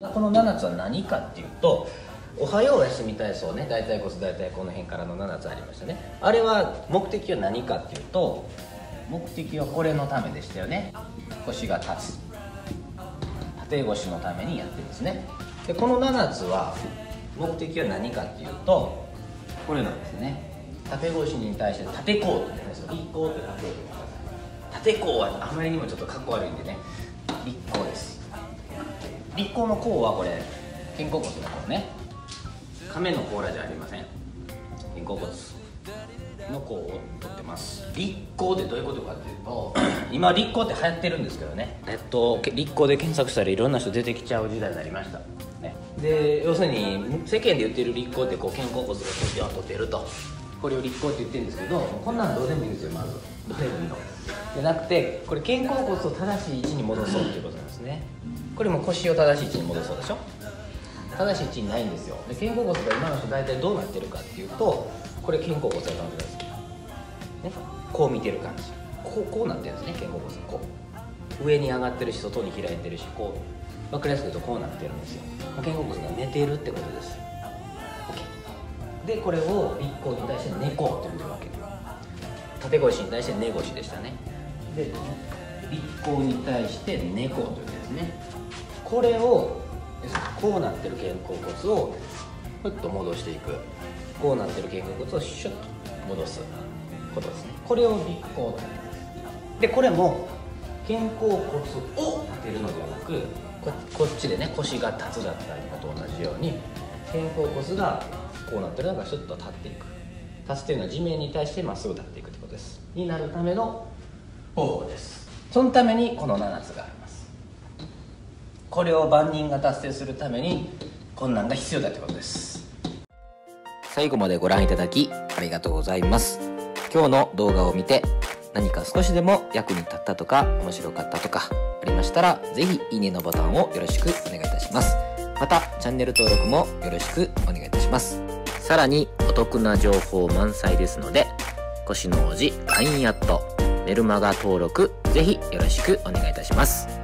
この7つは何かっていうとおはようおやすみ体操ね大腿骨大体この辺からの7つありましたね。あれは目的は何かっていうと目的はこれのためでしたよね。腰が立つ。縦腰のためにやってるんですね。でこの7つは目的は何かっていうとこれなんですね。縦腰に対して縦甲って言うんですよ立甲って縦甲はあまりにもちょっとかっこ悪いんでね。立甲です立甲の甲はこれ肩甲骨の甲ね。亀の甲羅じゃありません。肩甲骨の甲を取ってます。立甲ってどういうことかっていうと 今立甲って流行ってるんですけどね。ネット立甲で検索したらいろんな人出てきちゃう時代になりました。ね、で要するに世間で言ってる立甲ってこう肩甲骨がビョンと出ると。これを立甲って言ってるんですけどこんなんどうでもいいんですよまず。どうでもいいの。じゃなくてこれ肩甲骨を正しい位置に戻そうっていうことなんですねこれも腰を正しい位置に戻そうでしょ？正しい位置にないんですよ。で肩甲骨が今の人大体どうなってるかっていうとこれ肩甲骨がどうなってるんです。ねこう見てる感じ。こうこうなってるんですね肩甲骨。がこう。上に上がってるし外に開いてるしこう。分かりやすく言うとこうなってるんですよ。肩甲骨が寝てるってことです。OK でこれを立甲に対して猫って見るわけ。縦腰に対して寝腰でしたね。で立甲に対して猫というですね。これをこうなってる肩甲骨をふっと戻していく。こうなってる肩甲骨をシュッと戻すことですね。これを立甲とでこれも肩甲骨を立てるのではなくこっちでね腰が立つだったりと同じように肩甲骨がこうなってるのがシュッと立っていく。立つというのは地面に対してまっすぐ立っていくということです。になるための方法です。そのためにこの7つがあります。これを万人が達成するために困難が必要だということです。最後までご覧いただきありがとうございます。今日の動画を見て何か少しでも役に立ったとか面白かったとかありましたら是非いいねのボタンをよろしくお願いいたします。またチャンネル登録もよろしくお願いいたします。さらにお得な情報満載ですので腰の王子 LINE アットメルマガ登録ぜひよろしくお願いいたします。